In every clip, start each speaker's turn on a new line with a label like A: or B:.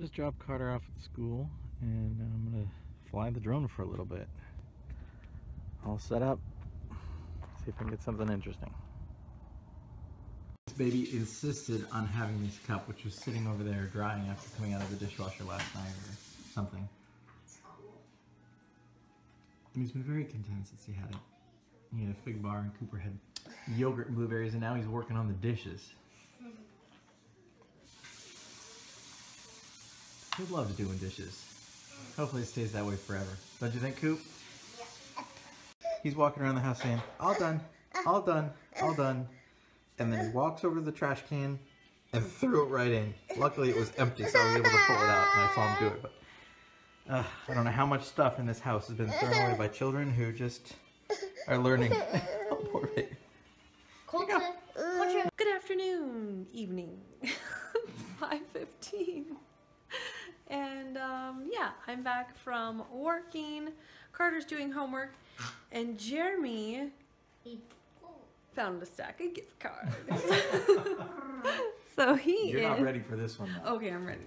A: Just dropped Carter off at school and I'm gonna fly the drone for a little bit. All set up. See if I can get something interesting. This baby insisted on having this cup, which was sitting over there drying after coming out of the dishwasher last night or something. And he's been very content since he had it. He had a fig bar and Cooper had yogurt and blueberries and now he's working on the dishes. He loves doing dishes. Hopefully it stays that way forever. Don't you think, Coop? He's walking around the house saying, all done, all done, all done. And then he walks over to the trash can and threw it right in. Luckily it was empty so I was able to pull it out and I saw him do it. But uh, I don't know how much stuff in this house has been thrown away by children who just are learning. oh, poor baby.
B: Colter, Colter.
C: Good afternoon, evening. 5.15. And um, yeah, I'm back from working. Carter's doing homework. And Jeremy found a stack of gift cards. so he
A: You're
C: is...
A: not ready for this one. Though.
C: Okay, I'm ready.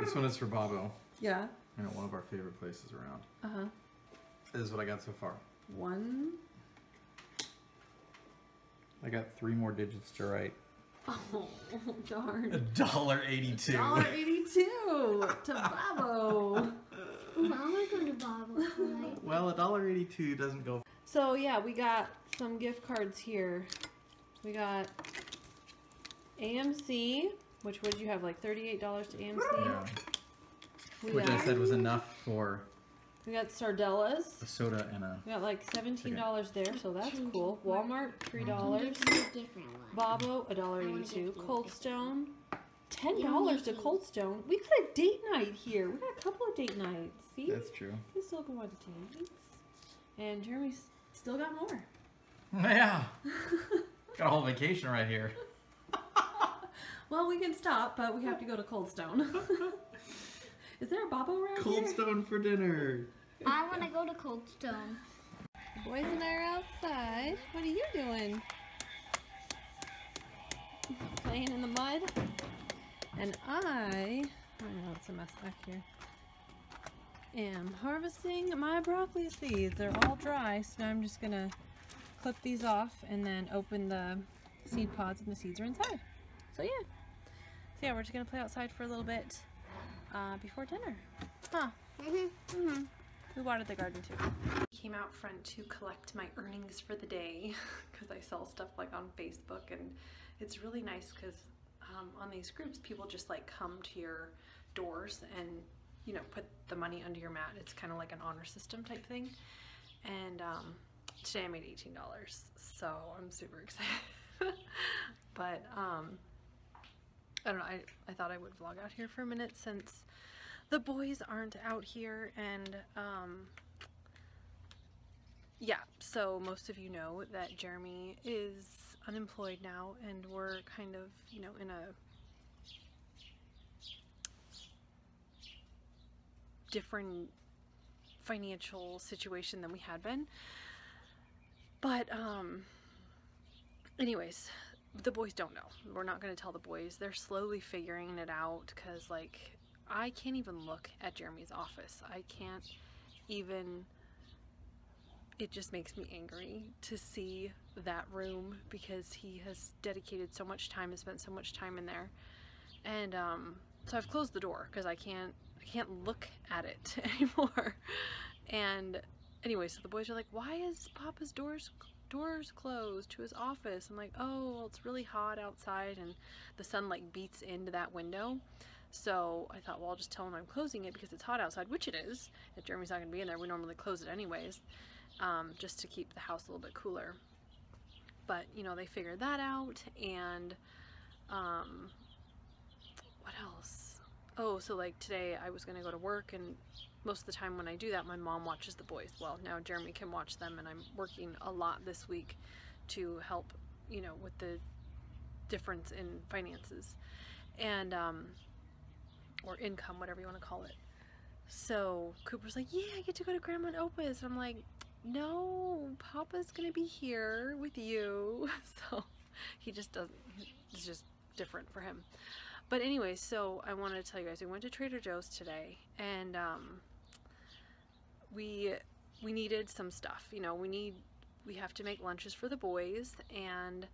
A: This one is for Bobo.
C: Yeah.
A: You know, one of our favorite places around.
C: Uh-huh.
A: This is what I got so far.
C: One.
A: I got three more digits to write.
C: Oh, darn.
A: A dollar eighty-two.
C: Dollar eighty-two to Bravo.
B: Ooh, I want to go to Bob's tonight.
A: Well, a dollar eighty-two doesn't go.
C: So yeah, we got some gift cards here. We got AMC, which would you have like thirty-eight dollars to AMC?
A: Yeah.
C: We
A: Which I said was enough for
C: we got Sardellas.
A: a soda and a.
C: We got like seventeen dollars there, so that's cool. Walmart, three
B: mm-hmm.
C: dollars.
B: get me a different one.
C: Bobo, a dollar eighty-two. Cold. Stone, ten dollars to
B: to-
C: Cold Stone. We got a date night here. We got a couple of date nights. See,
A: That's true.
C: we still go on dates. And Jeremy's still got more.
A: Yeah. got a whole vacation right here.
C: Well, we can stop, but we have to go to Cold Stone. Is there a Bobo around
A: Cold
C: here?
A: Stone for dinner.
B: I want to go to Cold Stone.
C: The boys and I are outside. What are you doing? Playing in the mud? And I, oh no, it's a mess back here, am harvesting my broccoli seeds. They're all dry, so now I'm just gonna clip these off and then open the seed pods and the seeds are inside. So yeah. So yeah, we're just gonna play outside for a little bit uh, before dinner. Huh. Mm-hmm. We watered the garden too. Came out front to collect my earnings for the day because I sell stuff like on Facebook and it's really nice because um, on these groups people just like come to your doors and you know put the money under your mat. It's kind of like an honor system type thing. And um, today I made $18 so I'm super excited. but um, I don't know, I, I thought I would vlog out here for a minute since the boys aren't out here and um, yeah, so most of you know that Jeremy is unemployed now and we're kind of, you know, in a different financial situation than we had been. But um anyways, the boys don't know. We're not going to tell the boys. They're slowly figuring it out cuz like I can't even look at Jeremy's office. I can't even it just makes me angry to see that room because he has dedicated so much time and spent so much time in there. And um, so I've closed the door because I can't I can't look at it anymore. And anyway, so the boys are like, "Why is Papa's doors doors closed to his office?" I'm like, "Oh, well, it's really hot outside and the sun like beats into that window." So I thought, well, I'll just tell him I'm closing it because it's hot outside, which it is. If Jeremy's not going to be in there, we normally close it anyways, um, just to keep the house a little bit cooler. But, you know, they figured that out, and um, what else? Oh, so like today I was going to go to work, and most of the time when I do that, my mom watches the boys. Well, now Jeremy can watch them, and I'm working a lot this week to help, you know, with the difference in finances. And, um, or income, whatever you want to call it. So Cooper's like, yeah, I get to go to Grandma and Opa's. And I'm like, no, Papa's going to be here with you. So he just doesn't, it's just different for him. but anyway, so I wanted to tell you guys, we went to Trader Joe's today, and um, we we needed some stuff. You know, we need we have to make lunches for the boys, and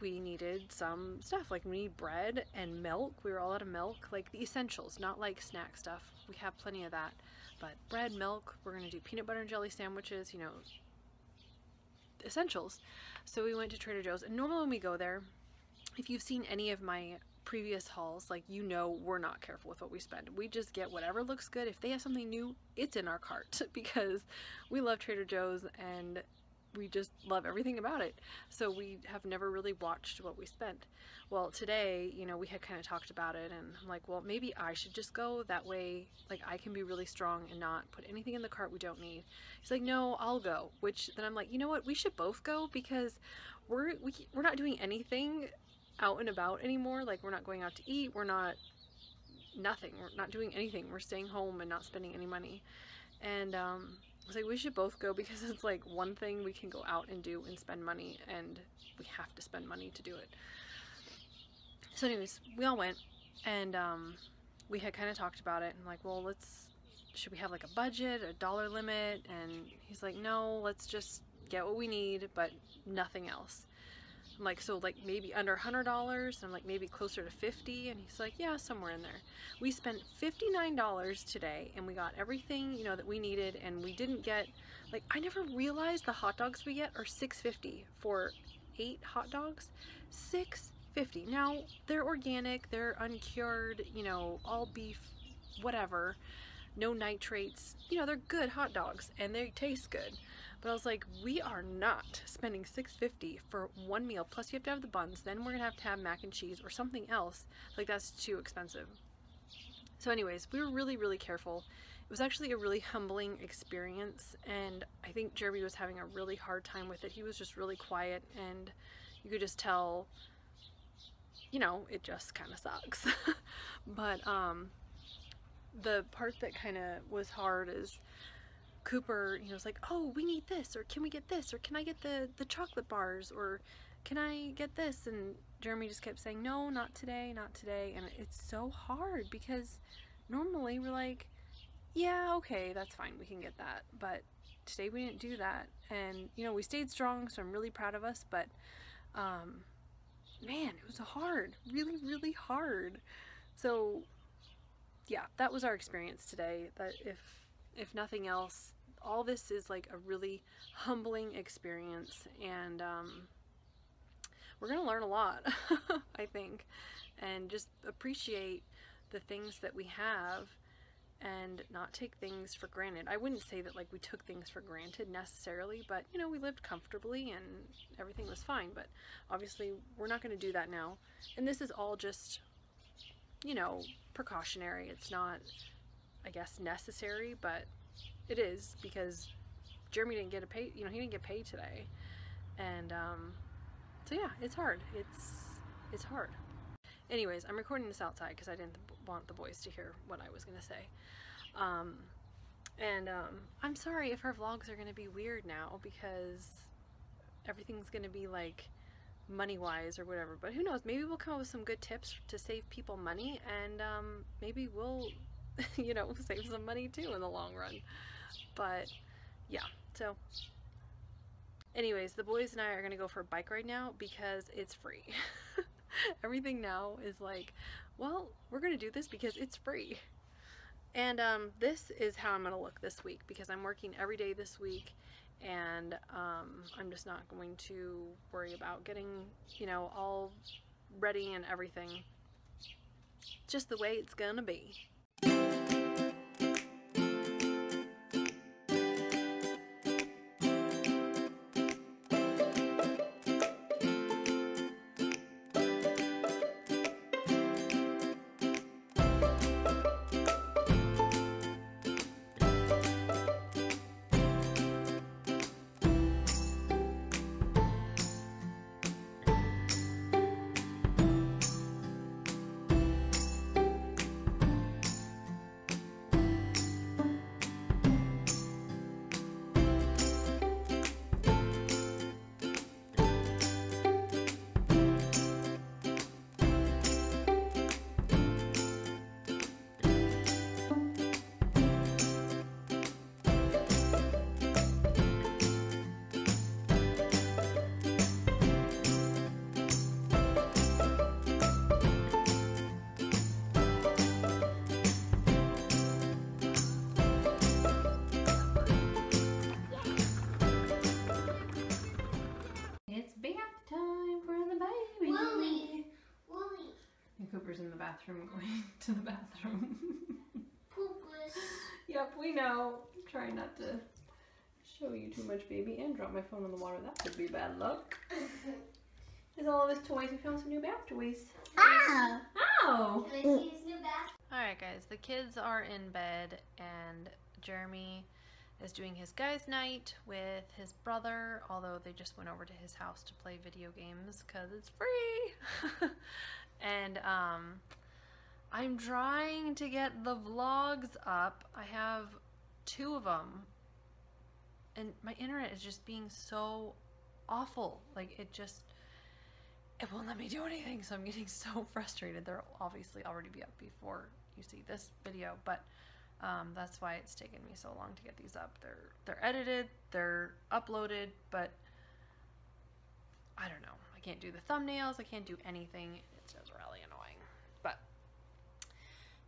C: we needed some stuff like we need bread and milk. We were all out of milk, like the essentials, not like snack stuff. We have plenty of that, but bread, milk. We're gonna do peanut butter and jelly sandwiches. You know, essentials. So we went to Trader Joe's, and normally when we go there, if you've seen any of my previous hauls, like you know we're not careful with what we spend. We just get whatever looks good. If they have something new, it's in our cart because we love Trader Joe's and we just love everything about it. So we have never really watched what we spent. Well, today, you know, we had kind of talked about it and I'm like, well, maybe I should just go that way. Like I can be really strong and not put anything in the cart we don't need. He's like, no, I'll go. Which then I'm like, you know what? We should both go because we're, we, we're not doing anything out and about anymore. Like we're not going out to eat. We're not nothing. We're not doing anything. We're staying home and not spending any money. And um, I was like, we should both go because it's like one thing we can go out and do and spend money, and we have to spend money to do it. So, anyways, we all went, and um, we had kind of talked about it, and like, well, let's should we have like a budget, a dollar limit? And he's like, no, let's just get what we need, but nothing else. I'm like, so like maybe under $100? I'm like, maybe closer to 50 And he's like, yeah, somewhere in there. We spent $59 today and we got everything, you know, that we needed and we didn't get, like, I never realized the hot dogs we get are 6.50 for eight hot dogs. 6.50. Now, they're organic, they're uncured, you know, all beef, whatever. No nitrates. You know, they're good hot dogs and they taste good. But I was like, we are not spending $6.50 for one meal. Plus you have to have the buns. Then we're gonna have to have mac and cheese or something else. Like that's too expensive. So anyways, we were really, really careful. It was actually a really humbling experience and I think Jeremy was having a really hard time with it. He was just really quiet and you could just tell, you know, it just kind of sucks. but um, the part that kind of was hard is Cooper, you know, was like, oh, we need this, or can we get this, or can I get the, the chocolate bars, or can I get this? And Jeremy just kept saying, no, not today, not today. And it's so hard because normally we're like, yeah, okay, that's fine, we can get that. But today we didn't do that. And, you know, we stayed strong, so I'm really proud of us, but, um, man, it was hard, really, really hard. So, yeah, that was our experience today. That if if nothing else, all this is like a really humbling experience and um, we're to learn a lot, I think, and just appreciate the things that we have and not take things for granted. I wouldn't say that like we took things for granted necessarily, but you know, we lived comfortably and everything was fine, but obviously we're not going to do that now. And this is all just, you know, precautionary. It's not I guess necessary, but it is because Jeremy didn't get a pay, you know, he didn't get paid today. And um, so yeah, it's hard. It's it's hard. Anyways, I'm recording this outside because I didn't want the boys to hear what I was going to say. Um, and um, I'm sorry if our vlogs are going to be weird now because everything's going to be like money wise or whatever. But who knows? Maybe we'll come up with some good tips to save people money and um, maybe we'll you know, save some money too in the long run. But yeah, so anyways, the boys and I are going to go for a bike ride now because it's free. Everything now is like, well, we're going to do this because it's free. And um, this is how I'm going to look this week because I'm working every day this week and um, I'm just not going to worry about getting, you know, all ready and everything. Just the way it's going to be. bathroom going to the bathroom.
B: Poopless.
C: yep, we know. Try not to show you too much, baby, and drop my phone in the water. That could be bad luck. There's all of his toys. We found some new bath toys.
B: Ah!
C: Ow!
B: Can I see his new bath?
C: Alright guys, the kids are in bed and Jeremy is doing his guys night with his brother, although they just went over to his house to play video games because it's free. and um, I'm trying to get the vlogs up. I have two of them and my internet is just being so awful. Like it just it won't let me do anything, so I'm getting so frustrated. They'll obviously already be up before you see this video, but um, that's why it's taken me so long to get these up. They're they're edited, they're uploaded, but I don't know. Can't do the thumbnails. I can't do anything. It's just really annoying. But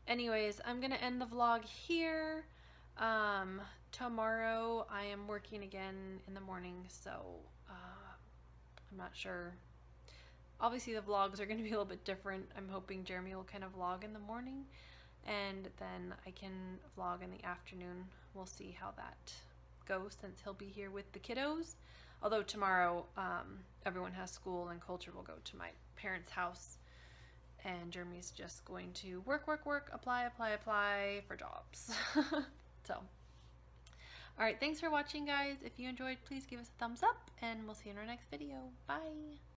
C: anyways, I'm gonna end the vlog here. Um, tomorrow I am working again in the morning, so uh, I'm not sure obviously the vlogs are to be a little bit different. I'm hoping Jeremy will kind of vlog in the morning and then I can vlog in the afternoon. We'll see how that goes since he'll be here with the kiddos. Although tomorrow um, everyone has school and Colter will go to my parents' house and Jeremy's just going to work, work, work, apply, apply, apply for jobs. so, alright, thanks for watching guys. If you enjoyed, please give us a thumbs up and we'll see you in our next video. Bye!